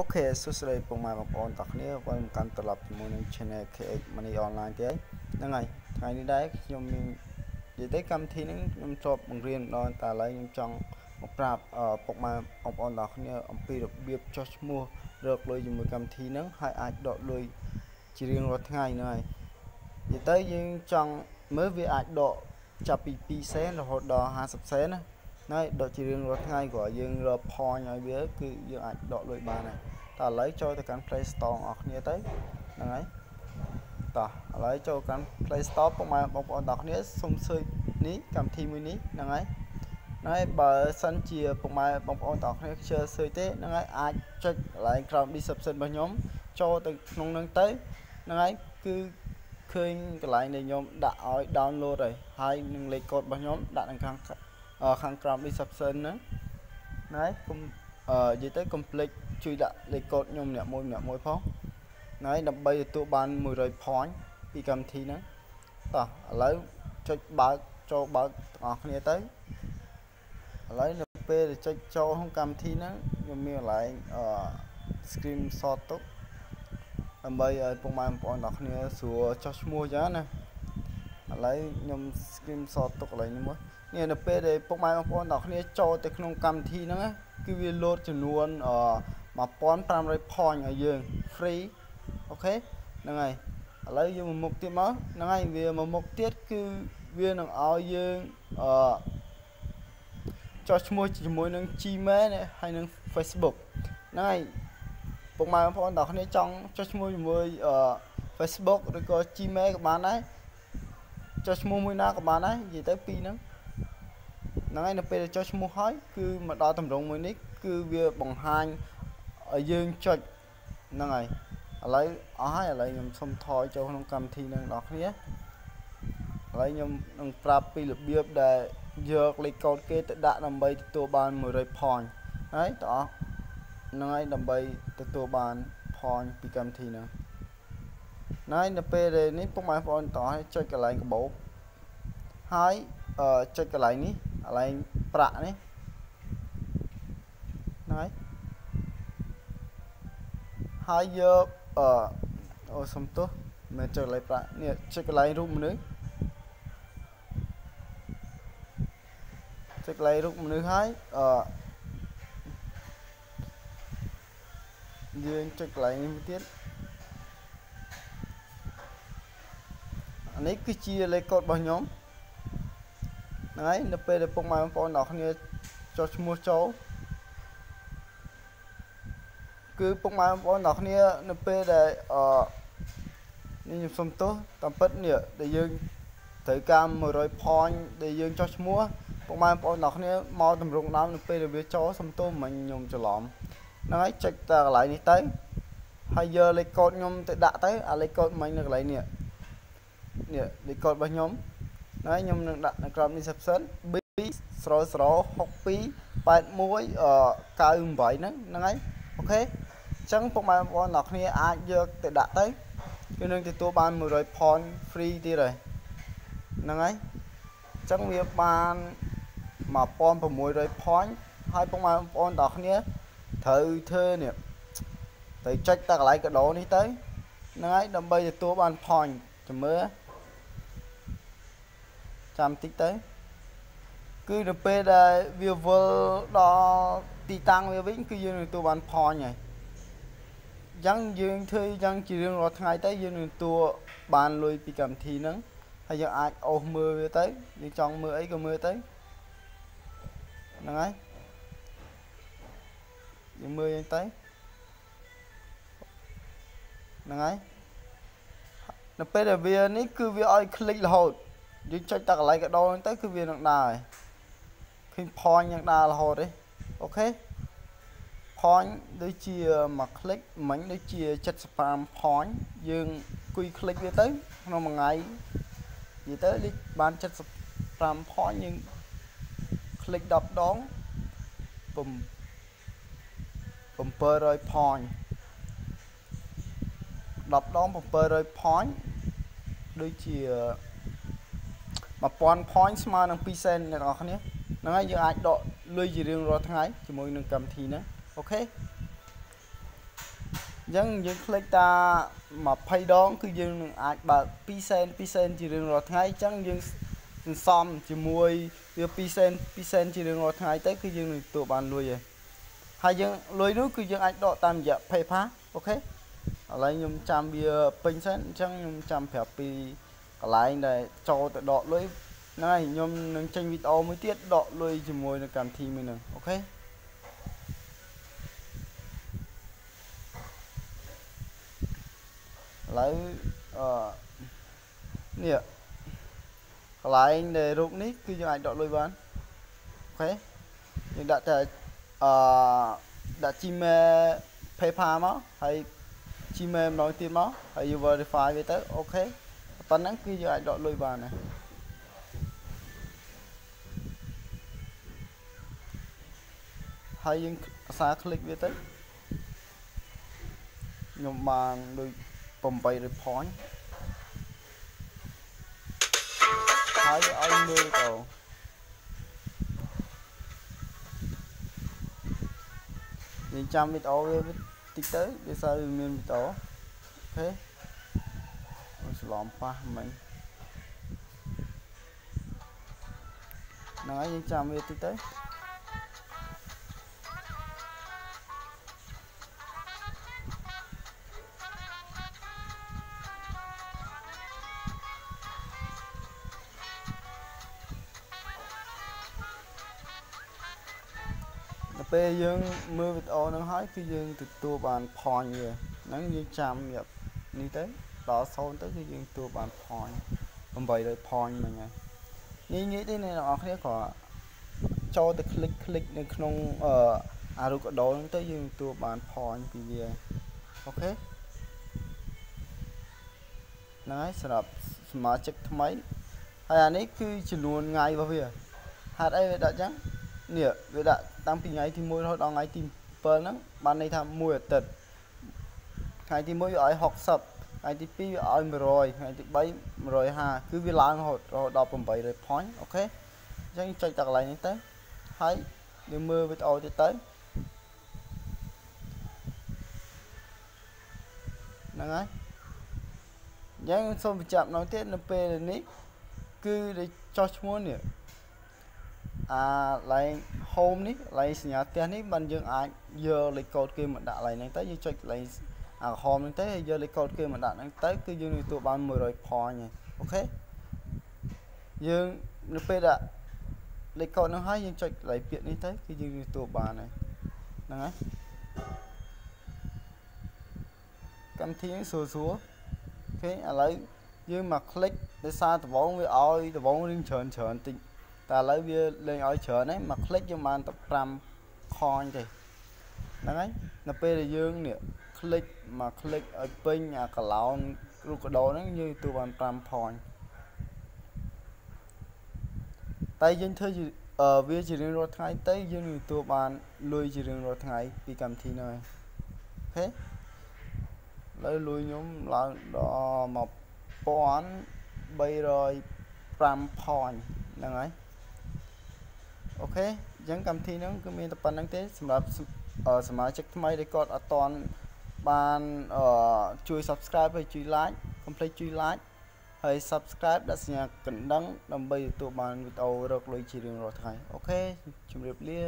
អូខេសួស្តីពុកម៉ែបងប្អូនទាំងគ្នាវិលមកកាន់ត្រឡប់ជាមួយនឹង Channel KX Money Online ទៀតហ្នឹងហើយថ្ងៃនេះដែរខ្ញុំមាននិយាយទៅកម្មវិធីហ្នឹងខ្ញុំជាប់បង្រៀនដល់តែឥឡូវខ្ញុំចង់មកប្រាប់ពុកម៉ែបងប្អូនទាំងគ្នាអំពីរបៀបចុះឈ្មោះរកលុយជាមួយកម្មវិធីហ្នឹងហើយអាចដកលុយជារៀងរាល់ថ្ងៃហ្នឹងហើយនិយាយទៅយើងចង់មើលវាអាចដកចាប់ពី2សេនរហូតដល់50សេនណា ហើយដកជារៀងរាល់ថ្ងៃគ្រាន់យើងរក point ឲ្យវាគឺយើងអាចដកលុយបានហើយតើឥឡូវចូលទៅកាន់ Play Store អស់គ្នាទៅហ្នឹងហើយតោះឥឡូវចូលកាន់ Play Store ពុកម៉ែបងប្អូនទាំងគ្នាសុំស៊ើចនេះកម្មវិធីមួយនេះហ្នឹងហើយហ្នឹងហើយបើសិនជាពុកម៉ែបងប្អូនទាំងគ្នាជឿស៊ើចទេហ្នឹងហើយអាចចុចកន្លែងក្រោម description របស់ខ្ញុំចូលទៅក្នុងហ្នឹងទៅហ្នឹងហើយគឺឃើញកន្លែងដែលខ្ញុំដាក់ឲ្យ download ហើយហើយនឹងលេខកូដរបស់ខ្ញុំដាក់នៅខាង ខាងក្រោម description ហ្នឹងណាកុំអឺនិយាយទៅ complete ជួយដាក់លេខកូដខ្ញុំម្នាក់មួយម្នាក់មួយផងណាដើម្បីទទួលបាន100 point ពីកម្មវិធីហ្នឹងតោះឥឡូវចុចបើកចូលបើកទាំងអស់គ្នាទៅឥឡូវនៅពេលដែលចុចចូលក្នុងកម្មវិធីហ្នឹងខ្ញុំមានកន្លែងអឺ screenshot ទុកដើម្បីឲ្យពុកម៉ែបងប្អូនទាំងគ្នាស្រួលចុះឈ្មោះចឹងណា ឥឡូវខ្ញុំ screenshot ទុកកន្លែងនេះមួយនេះនៅពេលដែលពុកម៉ែបងប្អូនទាំងគ្នាចូលទៅក្នុងកម្មវិធីហ្នឹងគឺវា load ចំនួន1500 point ឲ្យយើង free អូខេហ្នឹងហើយឥឡូវយើងមកមុខទៀតមកហ្នឹងហើយវាមកមុខទៀតគឺវានឹងឲ្យយើងអឺចុះឈ្មោះជាមួយនឹង Gmail ហើយនឹង Facebook ហ្នឹងហើយពុកម៉ែបងប្អូនទាំងគ្នាចង់ចុះឈ្មោះជាមួយអឺ Facebook ឬក៏ Gmail ក៏បានដែរ ចុះឈ្មោះមួយណាក៏បានដែរនិយាយទៅពីរហ្នឹងហ្នឹងហើយនៅពេលចុះឈ្មោះហើយគឺមកដល់តម្រងមួយនេះគឺវាបង្ហាញឲ្យយើងចុចហ្នឹងហើយឥឡូវអស់ហើយឥឡូវខ្ញុំសុំថយចូលក្នុងកម្មវិធីនឹងដល់គ្នាឥឡូវខ្ញុំនឹងប្រាប់ពីរបៀបដែលយកលេខកូដគេទៅដាក់ដើម្បីទទួលបាន100 point ហើយតោះហ្នឹងហើយដើម្បីទទួលបាន point ពីកម្មវិធីហ្នឹង ហើយនៅពេលដែលនេះពុកម៉ែបងប្អូនតោះចុចកន្លែងកាបូបហើយចុចកន្លែងនេះកន្លែងប្រាក់នេះហើយហើយយកអឺអូសំទោសមិនចុចកន្លែងប្រាក់នេះចុចកន្លែងរូបមនុស្សចុចកន្លែងរូបមនុស្សហើយអឺយើងចុចកន្លែងនេះទៀត អានេះគឺជាលេខកូដរបស់ខ្ញុំហ្នឹងហើយនៅពេលដែលពុកម៉ែបងប្អូនទាំងគ្នាចុះឈ្មោះចូលគឺពុកម៉ែបងប្អូនទាំងគ្នានៅពេលដែលអឺនេះខ្ញុំសុំទោសតាមពិតនេះដែលយើងត្រូវការ100 point ដែលយើងចុះឈ្មោះពុកម៉ែបងប្អូនទាំងគ្នាមកតម្រង់ដើមនៅពេលដែលវាចូលសុំទោសមិញខ្ញុំច្រឡំហ្នឹងហើយចុចតែកន្លែងនេះទៅហើយយកលេខកូដខ្ញុំទៅដាក់ទៅអាលេខកូដមិញនៅកន្លែងនេះ នេះលេខកូដរបស់ខ្ញុំហើយខ្ញុំនឹងដាក់នៅក្រោម description B 0062 81 98ហ្នឹងហ្នឹងហើយអូខេអញ្ចឹងពុកម៉ែបងប្អូនអ្នកគ្នាអាចយកទៅដាក់ទៅគឺនឹងទទួលបាន100 point free ទៀតហើយហ្នឹងហើយអញ្ចឹងវាបាន1600 point ហើយពុកម៉ែបងប្អូនអ្នកគ្នាត្រូវធ្វើនេះទៅចុចតែកន្លែងកដោនេះទៅហ្នឹងហើយដើម្បីទទួលបាន point ចាំមើល ចាំតិចទៅគឺនៅពេលដែលវាវិលដល់ទីតាំងវាវិញគឺយើងនឹងទទួលបានផញហើយអញ្ចឹងយើងធ្វើអញ្ចឹងជារៀងរាល់ថ្ងៃទៅយើងនឹងទទួលបានលុយពីកម្មវិធីហ្នឹងហើយយើងអាចអូសមើលវាទៅយើងចង់មើលអីក៏មើលទៅហ្នឹងហើយយើងមើលយ៉ាងទៅហ្នឹងហើយនៅពេលដែលវានេះគឺវាឲ្យคลิกរហូត យើងចុចតែកន្លែងកដោហ្នឹងទៅគឺវានឹងដើរហើយឃើញ point យ៉ាងដើររហូតទេអូខេ point ដូចជាមួយ click មិញដូចជា75 point យើងគួយ click វាទៅក្នុងមួយថ្ងៃនិយាយទៅលេខបាន75 point យើង click 10ដង700 point 10ដង700 point ដូចជា 1000 point ស្មើនឹង2សែនអ្នកនរគ្នាហ្នឹងហើយយើងអាចដកលុយជារៀងរាល់ថ្ងៃជាមួយនឹងកម្មវិធីហ្នឹងអូខេ អញ្ចឹងយើងคลิกតា20ដងគឺយើងនឹងអាចបើក2សែន2សែនជារៀងរាល់ថ្ងៃអញ្ចឹងយើងសន្សំជាមួយវា2សែន2សែនជារៀងរាល់ថ្ងៃទៅគឺយើងនឹងទទួលបានលុយហើយហើយយើងលុយនោះគឺយើងអាចដកតាមរយៈ PayPal អូខេឥឡូវខ្ញុំចាំវាពេញសិនអញ្ចឹងខ្ញុំចាំប្រាប់ពី កន្លែងដែលចូលទៅដកលុយហ្នឹងហើយខ្ញុំនឹងចេញវីដេអូមួយទៀតដកលុយជាមួយនឹងកម្មវិធីមួយហ្នឹងអូខេឥឡូវអឺនេះកន្លែងដែលរូបនេះគឺយើងអាចដកលុយបានអូខេយើងដាក់តែអឺដាក់ Gmail PayPal មកហើយ Gmail ម្ដងទៀតមកហើយយើង verify វាទៅអូខេ ប៉ុណ្ណឹងគឺយើងអាចដកលុយបានហើយហើយយើងអាសាคลิกវាទៅខ្ញុំបានដូច800 point ហើយឲ្យមើលទៅយើងចាំវីដេអូវាតិចទៅវាសើវាមានវីដេអូអូខេ អត់ស្លំប៉ះមិញហ្នឹងហើយយើងចាំវាតិចទៅពេលយើងមើលវីដេអូហ្នឹងហើយគឺយើងទទួលបាន point វាហ្នឹងយើងចាំនេះទៅ ដល់0ទៅគឺយើងទទួលបាន point 800 point មិញហើយនេះងាយទេអ្នកនរគ្នាក៏ចូលទៅ click click នៅក្នុងអឺអារូបកដោហ្នឹងទៅយើងទទួលបាន point ពីវាអូខេហ្នឹងហើយសម្រាប់សមាជិកថ្មីហើយអានេះគឺចំនួនថ្ងៃរបស់វាហេតុអីវាដាក់ចឹងនេះវាដាក់តាំងពីថ្ងៃទី1រហូតដល់ថ្ងៃទី7ហ្នឹងបានន័យថាមួយអាទិត្យថ្ងៃទី1វាឲ្យ60 ថ្ងៃទី2វាឲ្យ100ថ្ងៃទី3 150គឺវាឡើងរហូតដល់800 point អូខេអញ្ចឹងចុចតែកន្លែងនេះទៅហើយយើងមើលវីដេអូទៀតទៅហ្នឹងហើយអញ្ចឹងសូមបញ្ជាក់ម្ដងទៀតនៅពេលនេះគឺចោះឈ្មោះនេះអាឡែង home នេះឡែងសញ្ញាផ្ទះនេះបានយើងអាចយកលេខកូដគេមកដាក់ឡែងហ្នឹងទៅយើងចុចឡែង អាក្រហមហ្នឹងទេយកលេខកូដគេមកដាក់ហ្នឹងទៅគឺយើងនឹងទទួលបាន100 point ហើយអូខេយើងនៅពេលដាក់លេខកូដហ្នឹងហើយយើងចុចកន្លែងពាក្យនេះទៅគឺយើងនឹងទទួលបានហើយហ្នឹងហើយកម្មវិធីស្រួលស្រួលអូខេឥឡូវយើងមក click ដោយសារដបងវាឲ្យដបងរៀងច្រើនច្រើនតិចតែឥឡូវវាលេងឲ្យច្រើនហើយមក click យើងបានតែ5 coin ទេហ្នឹងហើយនៅពេលដែលយើងនេះ คลิกមកคลิกឲ្យពេញអាកឡោនរូបកដោហ្នឹងយើងទទួលបាន5 point តែយើងធ្វើវាជារៀងរាល់ថ្ងៃទៅយើងនឹងទទួលបានលុយជារៀងរាល់ថ្ងៃពីកម្មវិធីនោះអូខេឥឡូវលុយខ្ញុំឡើងដល់1305 point ហ្នឹងហើយអូខេអញ្ចឹងកម្មវិធីហ្នឹងគឺមានតែប៉ុណ្្នឹងទេសម្រាប់សមាជិកថ្មីដែលគាត់អត់ទាន់ បានជួយ subscribe ហើយជួយ like កុំភ្លេចជួយ like ហើយ subscribe ដាក់សញ្ញាកណ្ដឹងដើម្បីទទួលបានវីដេអូរកលុយជារៀងរាល់ថ្ងៃអូខេជម្រាបលា